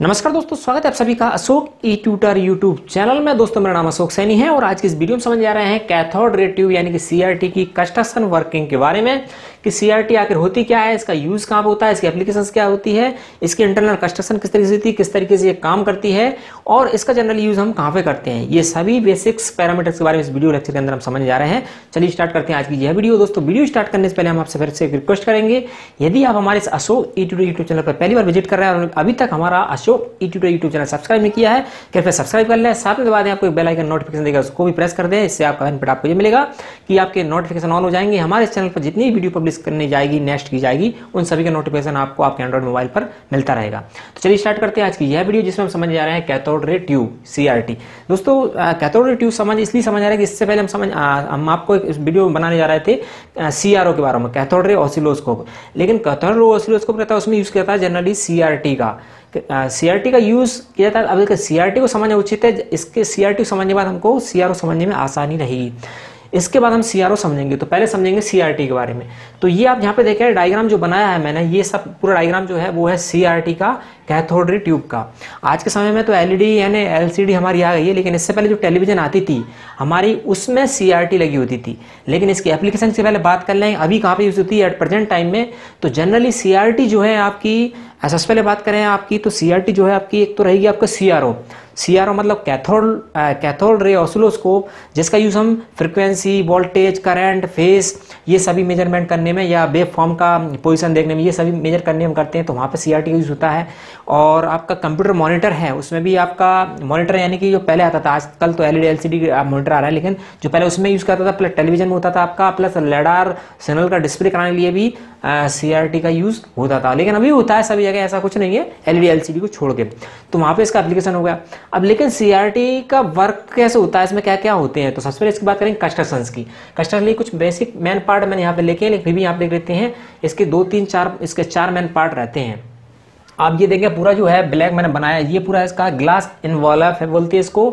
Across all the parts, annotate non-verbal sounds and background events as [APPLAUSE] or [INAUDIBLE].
नमस्कार दोस्तों, स्वागत है आप सभी का Ashok E tutor YouTube channel में। दोस्तों, मेरा नाम अशोक सैनी है और आज की इस वीडियो में समझ जा रहे हैं कैथोड रे ट्यूब यानी कि सीआरटी की कंस्ट्रक्शन वर्किंग के बारे में कि सीआरटी आखिर होती क्या है, इसका यूज़ कहाँ पे होता है, इसकी एप्लीकेशन क्या होती है, इसकी इंटरनल कंस्ट्रक्शन किस तरीके से होती है, किस तरीके से ये काम करती है और इसका जनरल यूज़ हम कहाँ पे करते हैं। ये सभी बेसिक्स पैरामीटर्स के बारे में इस वीडियो लेक्चर के अंदर हम समझ जा रहे हैं। चलिए स्टार्ट करते हैं आज की यह वीडियो। दोस्तों, वीडियो स्टार्ट करने से पहले हम आपसे फिर से रिक्वेस्ट करेंगे। यदि आप हमारे इस अशोक ई यूट्यूब चैनल पर पहली बार विज़िट कर रहे हैं और अभी तक हमारा Ashok E YouTube channel subscribe नहीं किया है, कृपया सब्सक्राइब कर लें। साथ में दबा दें आपको बेल आइकन नोटिफिकेशन देगा उसको भी प्रेस कर दें। इससे आपका बेनिफिट आपको ये मिलेगा कि आपके नोटिफिकेशन ऑन हो जाएँगे। हमारे चैनल पर जितनी वीडियो पब्लिश करने जाएगी नेक्स्ट की जाएगी, उन सभी का नोटिफिकेशन आपको आपके एंड्रॉइड मोबाइल पर मिलता रहेगा। तो चलिए स्टार्ट करते हैं आज की यह वीडियो जिसमें हम समझ जा रहे हैं कैथोड रे ट्यूब सीआरटी दोस्तों कैथोड रे ट्यूब समझ इसलिए समझ आ रहा है कि इससे पहले हम समझ हम आपको एक वीडियो बनाने जा रहे थे सीआरओ के बारे में कैथोड रे ऑसिलोस्कोप लेकिन कैथोड रे ऑसिलोस्कोप रहता है, उसमें यूज़ किया था जनरली सीआरटी का। सीआरटी का यूज़ किया जाता है अब देखिए सीआरटी को समझना उचित है, इसके सीआरटी को समझने के बाद हमको सीआरओ समझने में आसानी रहेगी इसके बाद हम सीआरओ समझेंगे। तो पहले समझेंगे सीआरटी के बारे में। तो ये आप यहाँ पे देखें डायग्राम जो बनाया है मैंने, ये सब पूरा डायग्राम जो है वो है सी का कैथोड रे ट्यूब का। आज के समय में तो एलईडी यानी एलसीडी हमारी आ गई है, लेकिन इससे पहले जो टेलीविज़न आती थी, हमारी उसमें सीआरटी लगी होती थी। लेकिन इसकी एप्लीकेशन से पहले बात कर लें, अभी कहाँ पे यूज़ होती है एट प्रेजेंट टाइम में तो जनरली सीआरटी जो है आपकी सबसे पहले बात करें आपकी तो सीआरटी जो है आपकी, एक तो रहेगी आपका सीआरओ सीआरओ मतलब कैथोड कैथोड रे ऑसिलोस्कोप जिसका यूज़ हम फ्रिक्वेंसी वोल्टेज करंट फेस ये सभी मेज़रमेंट करने में या वेव फॉर्म का पोजीशन देखने में ये सभी मेजर करने में करते हैं तो वहाँ पे सीआरटी का यूज़ होता है। और आपका कंप्यूटर मॉनिटर है, उसमें भी आपका मॉनिटर यानी कि जो पहले आता था, आजकल तो एलईडी एलसीडी मॉनिटर आ रहा है, लेकिन जो पहले उसमें यूज़ करता था प्लस टेलीविज़न में होता था आपका प्लस लेडार सिग्नल का डिस्प्ले कराने के लिए भी सीआरटी का यूज़ होता था। लेकिन अभी होता है सभी जगह, ऐसा कुछ नहीं है एलईडी एलसीडी को छोड़ के। तो वहाँ पर इसका एप्लीकेशन हो गया। अब लेकिन सीआरटी का वर्क कैसे होता है इसमें क्या क्या होते हैं? तो सबसे पहले इसकी बात करेंगे कंस्ट्रक्शन की। कंस्ट्रक्शन कुछ बेसिक मैन पार्ट मैंने यहाँ पे लिखे लेकिन फिर भी यहाँ पे देख लेते हैं इसके दो तीन चार इसके चार मैन पार्ट रहते हैं। आप ये देखें पूरा जो है ब्लैक मैंने बनाया ये पूरा इसका ग्लास इन्वॉल्व है बोलते हैं इसको।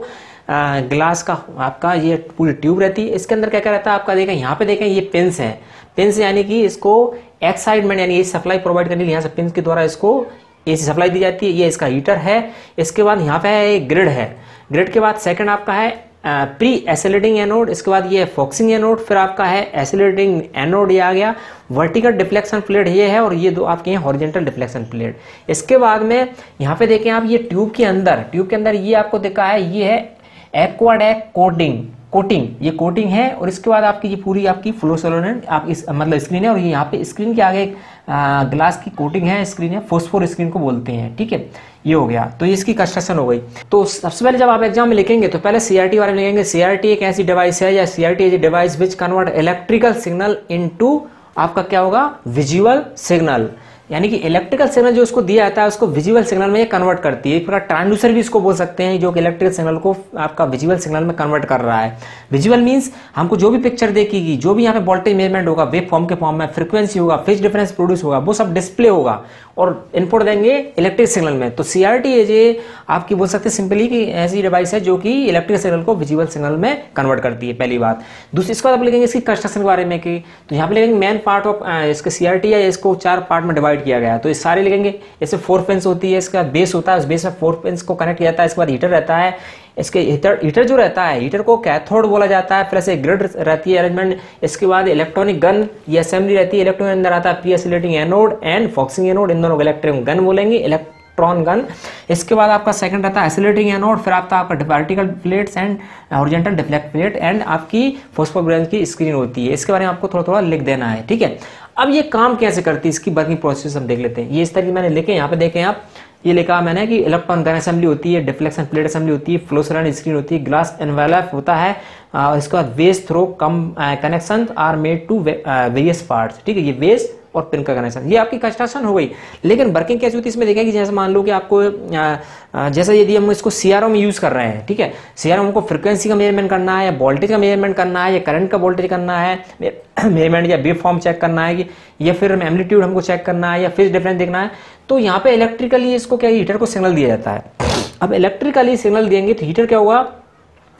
आ, ग्लास का आपका ये पूरी ट्यूब रहती है। इसके अंदर क्या क्या रहता है आपका देखें यहाँ पे देखें ये पेंस है। पेंस यानी कि इसको एक्साइटमेंट यानी ये सप्लाई प्रोवाइड करने के लिए यहाँ से पेंस के द्वारा इसको एसी सप्लाई दी जाती है, ये इसका हीटर है। इसके बाद यहाँ पे है ग्रिड है। ग्रिड के बाद सेकंड आपका है प्री एसिलेटिंग एनोड इसके बाद ये फॉक्सिंग एनोड फिर आपका है एसिलेटिंग एनोड ये आ गया। वर्टिकल डिफ्लेक्शन प्लेट ये है और ये दो आपके हैं हॉरिजेंटल डिफ्लेक्शन प्लेट इसके बाद में यहाँ पे देखें आप, ये ट्यूब के अंदर ट्यूब के अंदर ये आपको देखा है, ये है एक्वाडेक कोटिंग कोटिंग, ये कोटिंग है और इसके बाद आपकी ये पूरी आपकी फ्लोसोलोनेट आप इस मतलब स्क्रीन है और ये यहाँ पे स्क्रीन के आगे एक ग्लास की कोटिंग है स्क्रीन है फोस्फोर स्क्रीन को बोलते हैं, ठीक है? ये हो गया। तो इसकी कंस्ट्रक्शन हो गई। तो सबसे पहले जब आप एग्ज़ाम में लिखेंगे तो पहले सीआरटी बारे में लिखेंगे सीआरटी एक ऐसी डिवाइस है या CRT is device which convert electrical signal into आपका क्या होगा? विजुअल सिग्नल यानी कि इलेक्ट्रिकल सिग्नल जो उसको दिया जाता है, उसको विजुअल सिग्नल में ये कन्वर्ट करती है। एक प्रकार ट्रांसड्यूसर भी इसको बोल सकते हैं, जो कि इलेक्ट्रिकल सिग्नल को आपका विजुअल सिग्नल में कन्वर्ट कर रहा है। विजुअल मीन्स हमको जो भी पिक्चर देखेगी, जो भी यहाँ पे वोल्टेज मेज़रमेंट होगा वेब फॉर्म के फॉर्म में फ्रिक्वेंसी होगा फ़ेज़ डिफरेंस प्रोड्यूस होगा, वो सब डिस्प्ले होगा और इनपुट देंगे इलेक्ट्रिक सिग्नल में। तो सीआरटी एज आपकी बोल सकते हैं सिंपली कि ऐसी डिवाइस है जो कि इलेक्ट्रिक सिग्नल को विजुअल सिग्नल में कन्वर्ट करती है, पहली बात। दूसरी, इसको आप लिखेंगे इसकी कंस्ट्रक्शन के बारे में कि तो यहाँ पे लिखेंगे मेन पार्ट ऑफ़ इसके सीआरटी है, इसको चार पार्ट में डिवाइड किया गया तो ये सारे लिखेंगे। इससे फोर पेंस होती है, इसका बेस होता है, उस बेस में फोर पेंस को कनेक्ट किया जाता है, इसके बाद हीटर रहता है। इसके हीटर हीटर जो रहता है हीटर को कैथोड बोला जाता है, फिर ऐसे ग्रिड रहती है अरेंजमेंट इसके बाद इलेक्ट्रॉनिक गन ये असेंबली रहती है इलेक्ट्रॉनिक अंदर आता है pre accelerating anode and focusing anode इन दोनों को इलेक्ट्रिक गन बोलेंगे इलेक्ट्रॉन गन इसके बाद आपका सेकंड रहता है एसिलेटिंग एनोड फिर आपका आपका vertical plates and horizontal deflect plate and आपकी फोस्फोग्रेंस की स्क्रीन होती है। इसके बारे में आपको थोड़ा थोड़ा लिख देना है, ठीक है? अब ये काम कैसे करती है? इसकी वर्किंग प्रोसेस हम देख लेते हैं। ये इस तरह की मैंने लिखे यहाँ पे देखें आप, ये लिखा मैंने कि इलेक्ट्रॉन गन असेंबली होती है डिफ्लेक्शन प्लेट असेंबली होती है फ्लोसरन स्क्रीन होती है ग्लास एनवेलप होता है इसके बाद west through come connection are made to various part ठीक है, ये वेस्ट और पिन का कनेक्शन ये आपकी कंस्ट्रक्शन हो गई। लेकिन वर्किंग कैसे होती है इसमें देखा कि जैसे मान लो कि आपको जैसे यदि हम इसको सीआरओ में यूज़ कर रहे हैं, ठीक है? सीआरओ को फ्रिक्वेंसी का मेज़रमेंट करना है या वोल्टेज का [COUGHS] मेज़रमेंट करना है, या करंट का वोल्टेज करना है मेज़रमेंट या वेव फॉर्म चेक करना है या फिर एम्पलीट्यूड हमको चेक करना है, या फ़ेज़ डिफरेंस देखना है तो यहाँ पे इलेक्ट्रिकली इसको क्या हीटर को सिग्नल दिया जाता है। अब इलेक्ट्रिकली सिग्नल देंगे तो हीटर क्या होगा?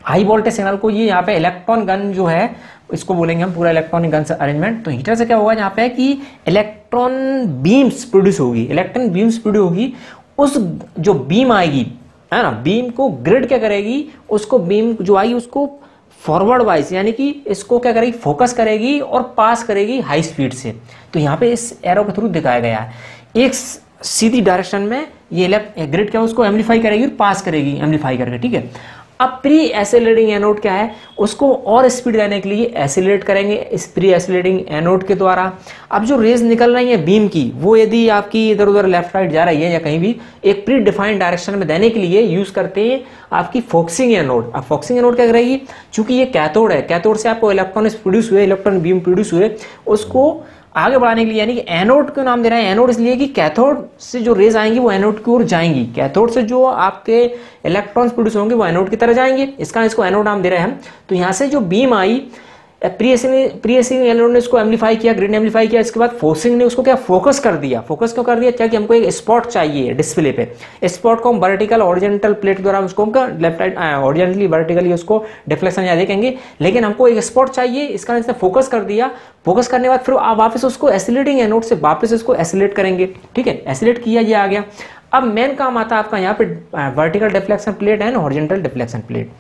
हाई वोल्टेज सिग्नल को ये यहाँ पे इलेक्ट्रॉन गन जो है इसको बोलेंगे हम पूरा इलेक्ट्रॉनिक गन अरेंजमेंट तो हीटर से क्या होगा? यहाँ पे कि इलेक्ट्रॉन बीम्स प्रोड्यूस होगी। इलेक्ट्रॉन बीम्स प्रोड्यूस होगी। उस जो बीम आएगी, है ना? बीम को ग्रिड क्या करेगी? उसको बीम जो आएगी, उसको फॉरवर्ड वाइज यानी कि इसको क्या करेगी? फोकस करेगी और पास करेगी हाई स्पीड से। तो यहाँ पे इस एरो के थ्रू दिखाया गया है। एक सीधी डायरेक्शन में ये ग्रिड क्या उसको एम्पलीफाई करेगी और पास करेगी एम्पलीफाई करके, ठीक है? अब प्री एसिलेटिंग एनोड क्या है? उसको और स्पीड देने के लिए एसिलेट करेंगे इस प्री एसिलेटिंग एनोड के द्वारा। अब जो रेज निकल रही है बीम की, वो यदि आपकी इधर उधर लेफ़्ट राइट जा रही है या कहीं भी, एक प्री डिफाइंड डायरेक्शन में देने के लिए यूज़ करते हैं आपकी फोक्सिंग एनोड अब फोक्सिंग एनोड क्या करेगी? चूँकि ये कैथोड है कैथोड से आपको इलेक्ट्रॉन प्रोड्यूस हुए इलेक्ट्रॉन बीम प्रोड्यूस हुए, उसको आगे बढ़ाने के लिए, यानी कि एनोड को नाम दे रहे हैं? एनोड इसलिए कि कैथोड से जो रेज आएँगी, वो एनोड की ओर जाएँगी। कैथोड से जो आपके इलेक्ट्रॉन्स प्रोड्यूस होंगे, वो एनोड की तरह जाएँगे। इसका इसको एनोड नाम दे रहे हैं तो यहाँ से जो बीम आई प्रीएसिंग ने इसको एम्पलीफाई किया ग्रिड एम्पलीफाई किया, इसके बाद फोर्सिंग ने उसको क्या फोकस कर दिया। फोकस क्यों कर दिया? क्या कि हमको एक स्पॉट चाहिए डिस्प्ले पे। स्पॉट को हम वर्टिकल ऑरिजेंटल प्लेट द्वारा उसको लेफ़्ट राइट ऑरिजेंटली वर्टिकली उसको डिफ्लेक्शन या देखेंगे लेकिन हमको एक स्पॉट चाहिए, इसका इसने फोकस कर दिया। फोकस करने के बाद फिर आप वापस उसको एसिलेटिंग एनोड से वापस उसको एसिलेट करेंगे। ठीक है? एसिलेट किया, ये आ गया। अब मेन काम आता है आपका यहाँ पे vertical deflection plate and horizontal deflection plate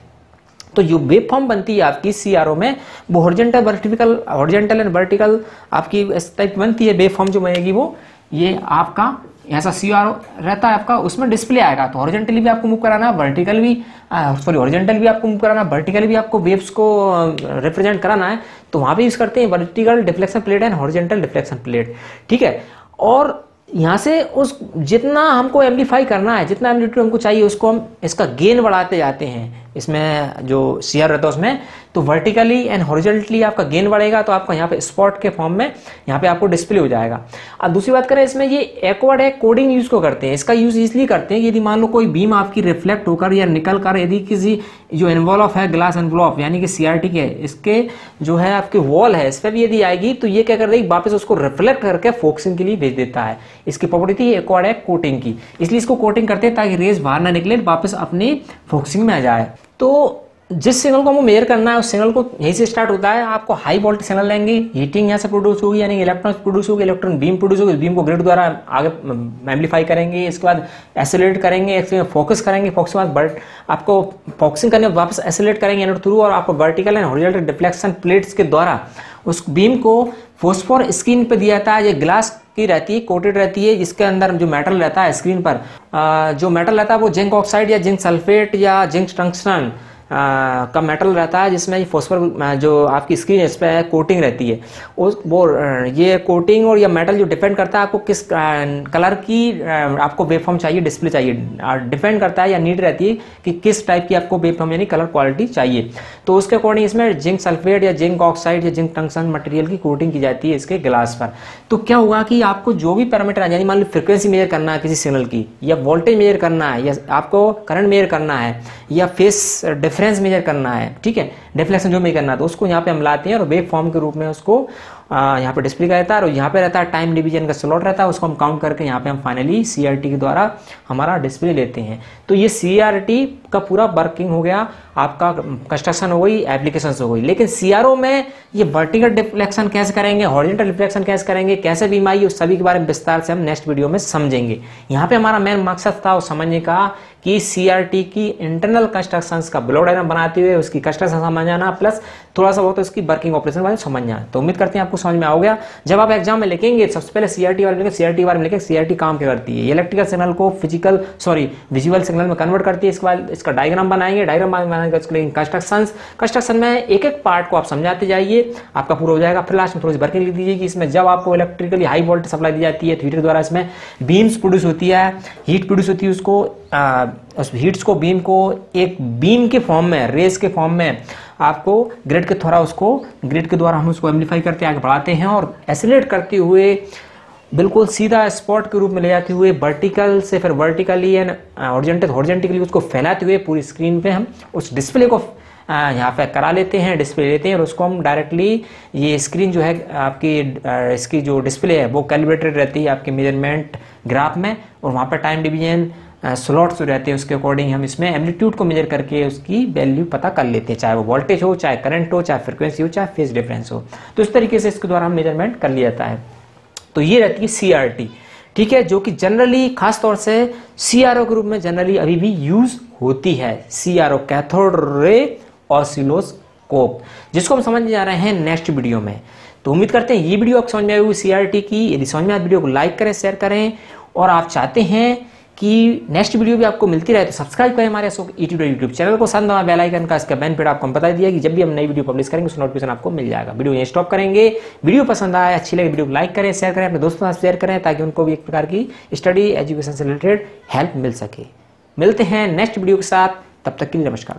तो जो वेब फॉर्म बनती है आपकी सीआरओ में। वो horizontal vertical horizontal and vertical आपकी टाइप बनती है वेब फॉर्म जो बनेगी वो। ये आपका ऐसा सी रहता है आपका, उसमें डिस्प्ले आएगा। तो हॉरिजेंटली भी आपको मूव कराना वर्टिकल भी सॉरी हॉरिजेंटल भी आपको मूव कराना वर्टिकल भी आपको वेव्स को रिप्रेजेंट कराना है। तो वहाँ पे यूज़ करते हैं vertical deflection plate and horizontal deflection plate ठीक है? और यहाँ से उस जितना हमको एम्पलीफाई करना है, जितना एम्पलीट्यूड हमको चाहिए, उसको हम, इसका गेन बढ़ाते जाते हैं। इसमें जो सीआर रहता है, उसमें तो वर्टिकली एंड हॉरिजेंटली आपका गेन बढ़ेगा तो आपका यहाँ पे स्पॉट के फॉर्म में यहाँ पे आपको डिस्प्ले हो जाएगा। अब दूसरी बात करें, इसमें ये एक्वर्ड है कोडिंग यूज़ को करते हैं। इसका यूज़ इसलिए करते हैं यदि मान लो कोई बीम आपकी रिफ्लेक्ट होकर या निकल कर यदि किसी जो इन्वॉल्व है ग्लास एनवॉल्व यानी कि सीआरटी के, इसके जो है आपके वॉल है, इस पर भी यदि आएगी तो ये क्या कर देगी, वापस उसको रिफ्लेक्ट करके फोक्सिंग के लिए भेज देता है। इसकी प्रॉपर्टी थी एक्वर्ड है कोटिंग की। इसलिए इसको कोटिंग करते हैं ताकि रेस बाहर ना निकले, वापस अपनी फोक्सिंग में आ जाए। तो जिस सिग्नल को हमको मेयर करना है, उस सिग्नल को यहीं से स्टार्ट होता है। आपको हाई वोल्टेज सिग्नल लेंगे हीटिंग यहाँ से प्रोड्यूस होगी, यानी इलेक्ट्रॉन प्रोड्यूस होगी इलेक्ट्रॉन बीम प्रोड्यूस होगी बीम को ग्रिड द्वारा आगे एम्पलीफाई करेंगे, इसके बाद एसिलेट करेंगे फोकस करेंगे फोकस के बाद आपको फोकसिंग करने वापस एसिलेट करेंगे एनोड थ्रू और आपको vertical and horizontal deflection plates के द्वारा, उस बीम को फोस्फोर स्क्रीन पर दिया जाता है, ये ग्लास की रहती है कोटेड रहती है जिसके अंदर जो मेटल रहता है स्क्रीन पर। जो मेटल रहता है, वो जिंक ऑक्साइड या जिंक सल्फेट या जिंक टंक्सन का मेटल रहता है जिसमें फॉस्फर जो आपकी स्क्रीन है इस पर कोटिंग रहती है। उस, वो ये कोटिंग और या मेटल जो डिपेंड करता है आपको किस कलर की आपको वेबफॉर्म चाहिए डिस्प्ले चाहिए। डिपेंड करता है या नीड रहती है कि किस टाइप की आपको वेबफॉर्म यानी कलर क्वालिटी चाहिए। तो उसके अकॉर्डिंग इसमें जिंक सल्फेट या जिंक ऑक्साइड या जिंक टंक्सन मटेरियल की कोटिंग की जाती है इसके ग्लास पर। तो क्या होगा कि आपको जो भी पैरामीटर यानी मान लो फ्रिक्वेंसी मेजर करना है किसी सिग्नल की, या वोल्टेज मेजर करना है, या आपको करंट मेजर करना है, या फेस डिफरेंस मेजर करना है, ठीक है? डिफ्लेक्शन जो मेजर करना है तो उसको यहाँ पे हम लाते हैं और वेब फॉर्म के रूप में उसको यहाँ पे डिस्प्ले का रहता है और यहाँ पे रहता है टाइम डिवीज़न का स्लॉट रहता है, उसको हम काउंट करके यहाँ पे हम फाइनली सीआरटी के द्वारा हमारा डिस्प्ले लेते हैं। तो ये सीआरटी का पूरा वर्किंग हो गया आपका कंस्ट्रक्शन हो गई एप्लीकेशन हो गई। लेकिन सीआरओ में ये वर्टिकल डिफ्लेक्शन कैसे करेंगे हॉरिजेंटल डिफ्लेक्शन कैसे करेंगे, कैसे बीम आई उस सभी के बारे में विस्तार से हम नेक्स्ट वीडियो में समझेंगे। यहाँ पे हमारा मेन मकसद था समझने का कि सीआरटी की इंटरनल कंस्ट्रक्शन का ब्लो डायग्राम बनाते हुए उसकी कंस्ट्रक्शन समझना प्लस थोड़ा सा बहुत उसकी वर्किंग ऑपरेशन बारे समझना तो उम्मीद करते हैं आपको समझ में आ गया। जब आप एग्ज़ाम में लिखेंगे, सबसे पहले सीआरटी बारे में सीआरटी बारे में लिखे सीआरटी काम क्या करती है? इलेक्ट्रिकल सिग्नल को फ़िज़िकल सॉरी विजुअल सिग्नल में कन्वर्ट करती है, इसके बाद इसका डायग्राम बनाएँगे डायग्राम बनाएँगे उसके कंस्ट्रक्शन कंस्ट्रक्शन में एक एक पार्ट को आप समझाते जाइए, आपका पूरा हो जाएगा। फिर लास्ट में थोड़ी वर्किंग लिख दीजिए कि इसमें जब आपको इलेक्ट्रिकली हाई वोल्टेज सप्लाई दी जाती है हीटर द्वारा इसमें बीम्स प्रोड्यूस होती है हीट प्रोड्यूस होती है उसको उस हीट्स को बीम को, एक बीम के फॉर्म में रेस के फॉर्म में आपको ग्रिड के थोड़ा उसको ग्रिड के द्वारा हम उसको एम्पलीफाई करते आगे बढ़ाते हैं और एसिलेट करते हुए बिल्कुल सीधा स्पॉट के रूप में ले जाते हुए वर्टिकल से फिर वर्टिकली एंड ऑरिजेंटल हॉरिजेंटली उसको फैलाते हुए पूरी स्क्रीन पे हम उस डिस्प्ले को यहाँ पे करा लेते हैं डिस्प्ले लेते हैं और उसको हम डायरेक्टली ये स्क्रीन जो है, आपकी इसकी जो डिस्प्ले है, वो कैलिब्रेटेड रहती है आपके मेज़रमेंट ग्राफ में और वहाँ पर टाइम डिवीज़न स्लॉट्स जो रहते हैं उसके अकॉर्डिंग हम इसमें एम्पलीट्यूड को मेजर करके उसकी वैल्यू पता कर लेते हैं, चाहे वो वोल्टेज हो, चाहे करंट हो, चाहे फ्रिक्वेंसी हो, चाहे फेस डिफरेंस हो। तो इस तरीके से इसके द्वारा हम मेज़रमेंट कर लिया जाता है। तो ये रहती है सीआरटी ठीक है, जो कि जनरली खास तौर से सीआरओ के रूप में जनरली अभी भी यूज़ होती है। सीआरओ कैथोड रे ऑसिलोस्कोप जिसको हम समझने जा रहे हैं नेक्स्ट वीडियो में। तो उम्मीद करते हैं ये वीडियो आपको समझ में आई हुई सीआरटी की। यदि समझ में आए वीडियो को लाइक करें शेयर करें, और आप चाहते हैं कि नेक्स्ट वीडियो भी आपको मिलती रहे तो सब्सक्राइब करें हमारे यूट्यूब यूट्यूब चैनल को, साथ बेल आइकन का इसका बेनिफिट आपको हम बता दिया कि जब भी हम नई वीडियो पब्लिश करेंगे, उसका नोटिफिकेशन आपको मिल जाएगा। वीडियो यहीं स्टॉप करेंगे। वीडियो पसंद आए, अच्छी लगे वीडियो को लाइक करें शेयर करें, अपने दोस्तों साथ शेयर करें, ताकि उनको भी एक प्रकार की स्टडी एजुकेशन से रिलेटेड हेल्प मिल सके। मिलते हैं नेक्स्ट वीडियो के साथ। तब तक के लिए नमस्कार